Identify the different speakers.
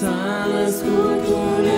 Speaker 1: S-a născut